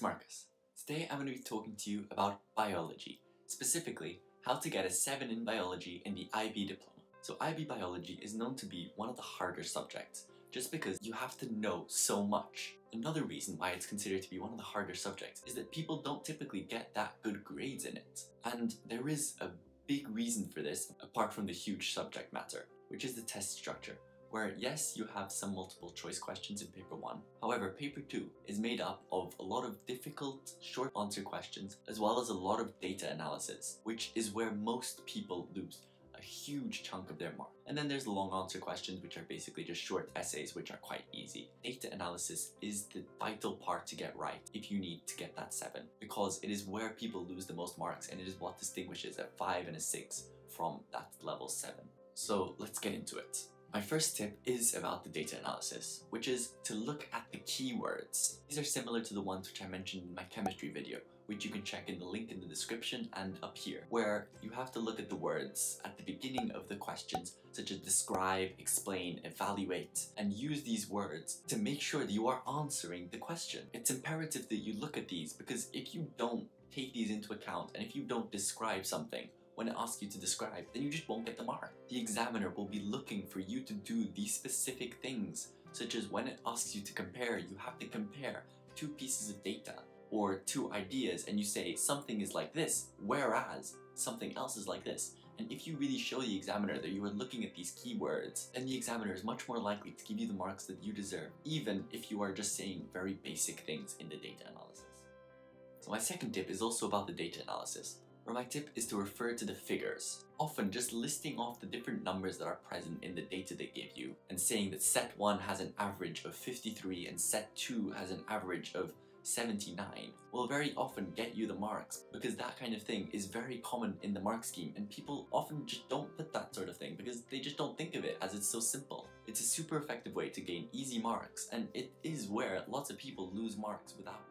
it's Markos. Today I'm going to be talking to you about biology, specifically how to get a 7 in biology in the IB diploma. So IB biology is known to be one of the harder subjects, just because you have to know so much. Another reason why it's considered to be one of the harder subjects is that people don't typically get that good grades in it. And there is a big reason for this, apart from the huge subject matter, which is the test structure where yes, you have some multiple choice questions in paper 1. However, paper 2 is made up of a lot of difficult short answer questions as well as a lot of data analysis, which is where most people lose a huge chunk of their mark. And then there's the long answer questions, which are basically just short essays, which are quite easy. Data analysis is the vital part to get right if you need to get that 7, because it is where people lose the most marks and it is what distinguishes a 5 and a 6 from that level 7. So let's get into it. My first tip is about the data analysis, which is to look at the keywords. These are similar to the ones which I mentioned in my chemistry video, which you can check in the link in the description and up here, where you have to look at the words at the beginning of the questions, such as describe, explain, evaluate, and use these words to make sure that you are answering the question. It's imperative that you look at these because if you don't take these into account and if you don't describe something, when it asks you to describe, then you just won't get the mark. The examiner will be looking for you to do these specific things, such as when it asks you to compare, you have to compare two pieces of data or two ideas and you say something is like this, whereas something else is like this. And if you really show the examiner that you are looking at these keywords, then the examiner is much more likely to give you the marks that you deserve, even if you are just saying very basic things in the data analysis. So my second tip is also about the data analysis where my tip is to refer to the figures. Often just listing off the different numbers that are present in the data they give you and saying that set 1 has an average of 53 and set 2 has an average of 79 will very often get you the marks because that kind of thing is very common in the mark scheme and people often just don't put that sort of thing because they just don't think of it as it's so simple. It's a super effective way to gain easy marks and it is where lots of people lose marks without.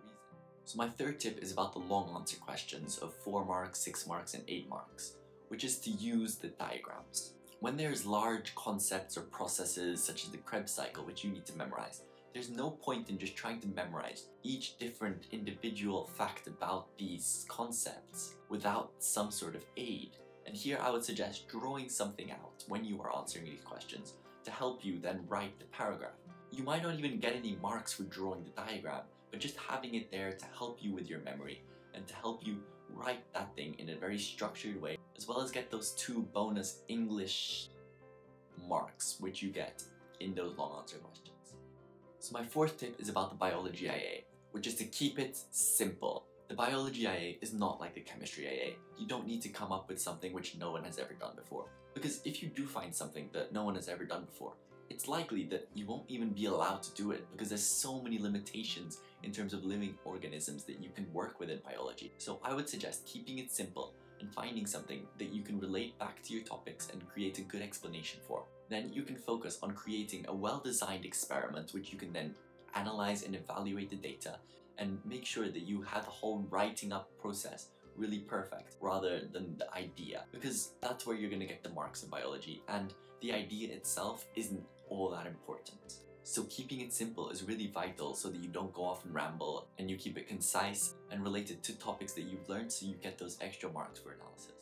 So my third tip is about the long answer questions of 4 marks, 6 marks and 8 marks, which is to use the diagrams. When there's large concepts or processes such as the Krebs cycle which you need to memorize, there's no point in just trying to memorize each different individual fact about these concepts without some sort of aid. And here I would suggest drawing something out when you are answering these questions to help you then write the paragraph. You might not even get any marks for drawing the diagram, but just having it there to help you with your memory and to help you write that thing in a very structured way, as well as get those two bonus English marks which you get in those long answer questions. So my fourth tip is about the biology IA, which is to keep it simple. The biology IA is not like the chemistry IA. You don't need to come up with something which no one has ever done before. Because if you do find something that no one has ever done before, it's likely that you won't even be allowed to do it because there's so many limitations in terms of living organisms that you can work with in biology. So I would suggest keeping it simple and finding something that you can relate back to your topics and create a good explanation for. Then you can focus on creating a well-designed experiment which you can then analyze and evaluate the data and make sure that you have the whole writing up process really perfect rather than the idea because that's where you're going to get the marks in biology and the idea itself isn't all that important. So keeping it simple is really vital so that you don't go off and ramble and you keep it concise and related to topics that you've learned so you get those extra marks for analysis.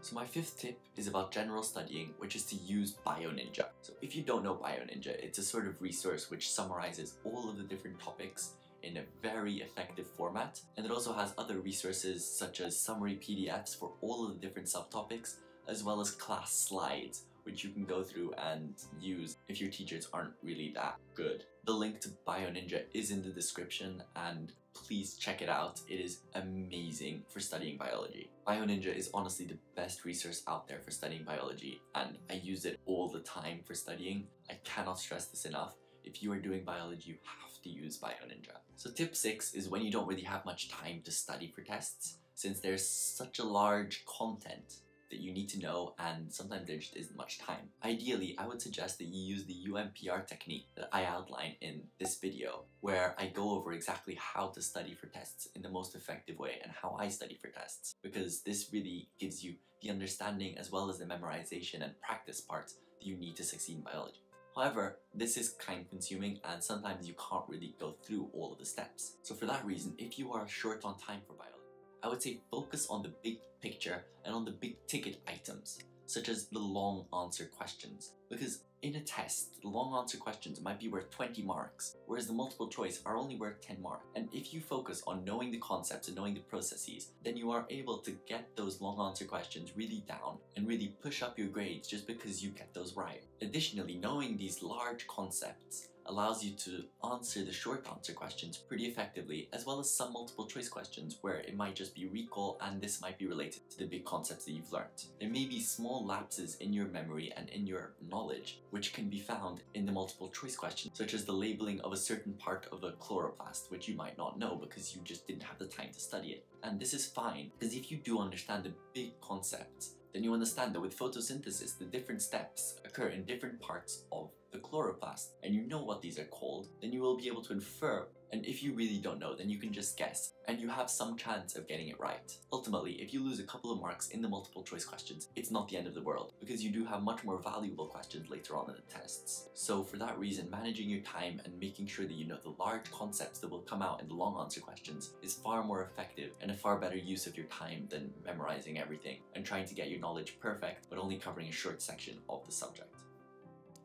So my fifth tip is about general studying, which is to use BioNinja. So if you don't know BioNinja, it's a sort of resource which summarizes all of the different topics in a very effective format. And it also has other resources such as summary PDFs for all of the different subtopics, as well as class slides, which you can go through and use if your teachers aren't really that good. The link to BioNinja is in the description and please check it out. It is amazing for studying biology. BioNinja is honestly the best resource out there for studying biology and I use it all the time for studying. I cannot stress this enough. If you are doing biology, you have to use BioNinja. So tip 6 is when you don't really have much time to study for tests, since there's such a large content that you need to know and sometimes there just isn't much time. Ideally, I would suggest that you use the UMPR technique that I outline in this video, where I go over exactly how to study for tests in the most effective way and how I study for tests, because this really gives you the understanding as well as the memorization and practice parts that you need to succeed in biology. However, this is time consuming and sometimes you can't really go through all of the steps. So for that reason, if you are short on time for biology, I would say focus on the big picture and on the big ticket items, such as the long answer questions. Because in a test, the long answer questions might be worth 20 marks, whereas the multiple choice are only worth 10 marks. And if you focus on knowing the concepts and knowing the processes, then you are able to get those long answer questions really down and really push up your grades just because you get those right. Additionally, knowing these large concepts allows you to answer the short answer questions pretty effectively, as well as some multiple choice questions where it might just be recall and this might be related to the big concepts that you've learned. There may be small lapses in your memory and in your knowledge, which can be found in the multiple choice questions, such as the labeling of a certain part of a chloroplast, which you might not know because you just didn't have the time to study it. And this is fine, because if you do understand the big concepts, then you understand that with photosynthesis, the different steps occur in different parts of the chloroplast, and you know what these are called, then you will be able to infer and if you really don't know, then you can just guess, and you have some chance of getting it right. Ultimately, if you lose a couple of marks in the multiple choice questions, it's not the end of the world, because you do have much more valuable questions later on in the tests. So for that reason, managing your time and making sure that you know the large concepts that will come out in the long answer questions is far more effective and a far better use of your time than memorizing everything and trying to get your knowledge perfect, but only covering a short section of the subject.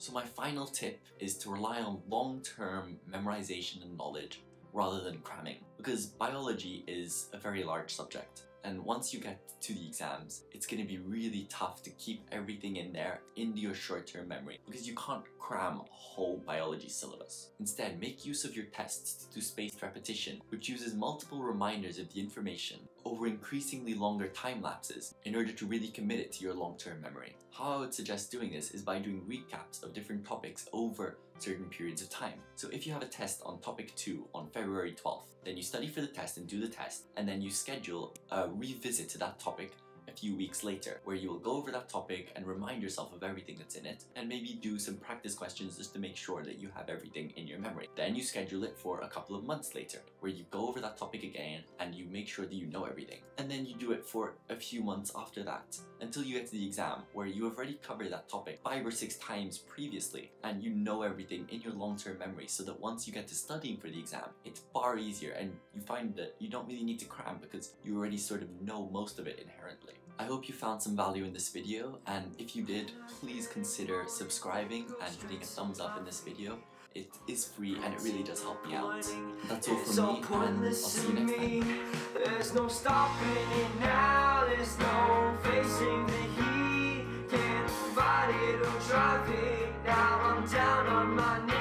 So my final tip is to rely on long-term memorization and knowledge rather than cramming because biology is a very large subject and once you get to the exams it's going to be really tough to keep everything in there into your short-term memory because you can't cram a whole biology syllabus. Instead, make use of your tests to do spaced repetition which uses multiple reminders of the information over increasingly longer time lapses in order to really commit it to your long-term memory. How I would suggest doing this is by doing recaps of different topics over certain periods of time. So if you have a test on topic 2 on February 12th, then you study for the test and do the test, and then you schedule a revisit to that topic a few weeks later, where you will go over that topic and remind yourself of everything that's in it, and maybe do some practice questions just to make sure that you have everything in your memory. Then you schedule it for a couple of months later, where you go over that topic again and you make sure that you know everything. And then you do it for a few months after that, until you get to the exam, where you have already covered that topic five or six times previously, and you know everything in your long-term memory, so that once you get to studying for the exam, it's far easier and you find that you don't really need to cram because you already sort of know most of it inherently. I hope you found some value in this video and if you did, please consider subscribing and hitting a thumbs up in this video. It is free and it really does help me out. That's all from me and I'll see you next time. There's no stopping it now, there's no facing the heat. Can't fight it or drive it, now I'm down on my knees